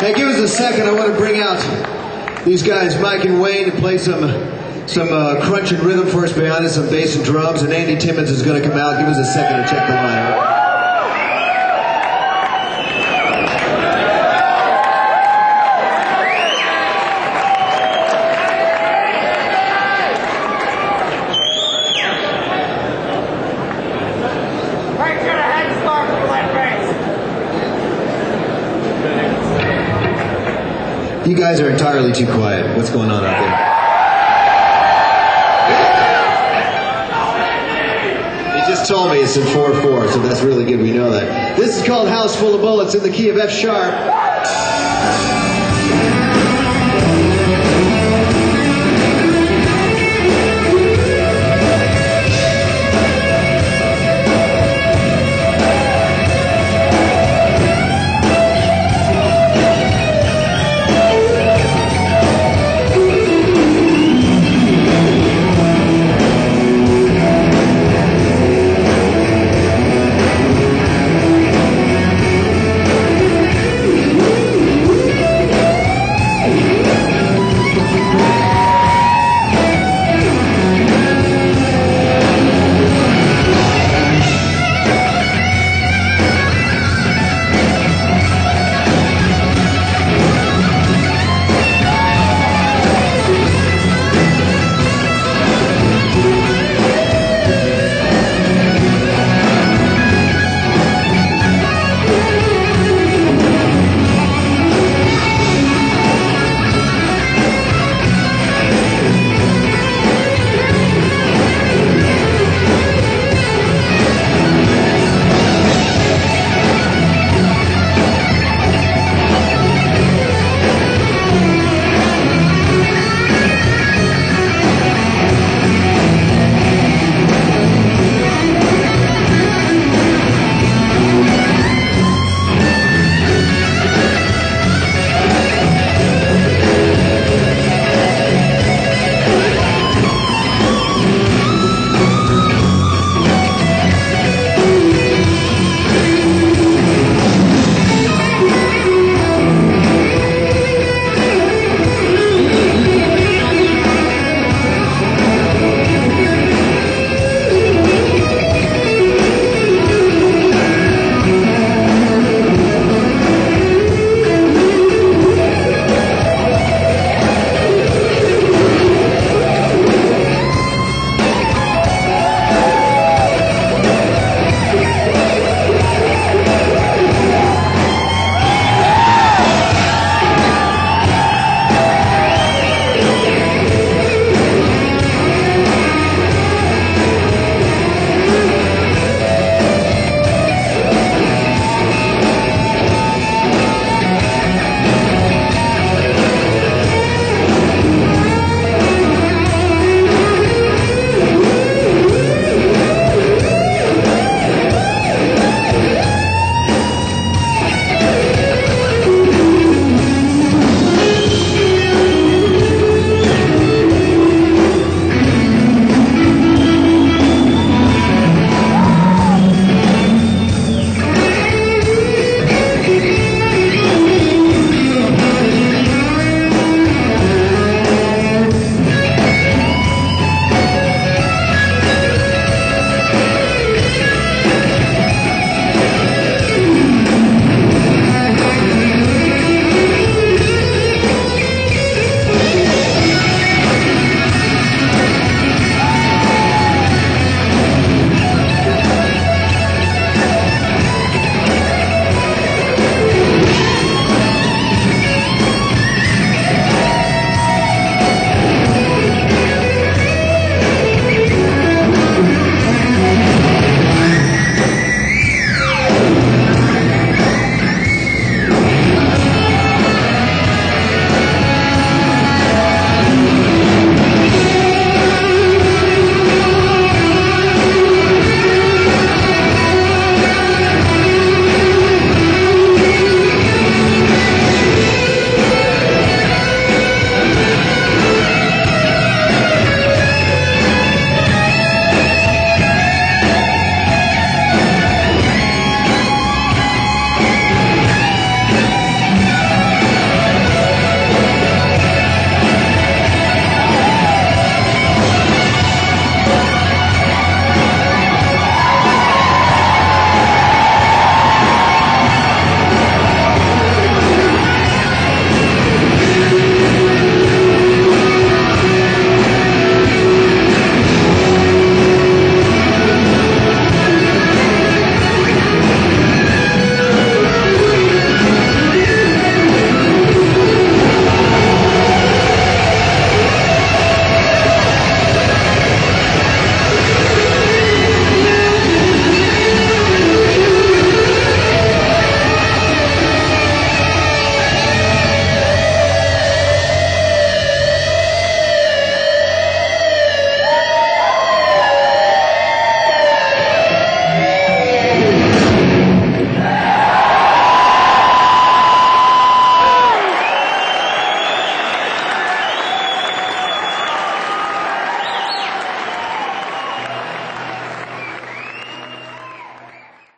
Hey, give us a second. I want to bring out these guys, Mike and Wayne, to play some some uh, crunch and rhythm for us behind us, some bass and drums. And Andy Timmons is going to come out. Give us a second to check the line. You guys are entirely too quiet. What's going on out there? He just told me it's in 4-4, so that's really good we know that. This is called House Full of Bullets in the key of F sharp.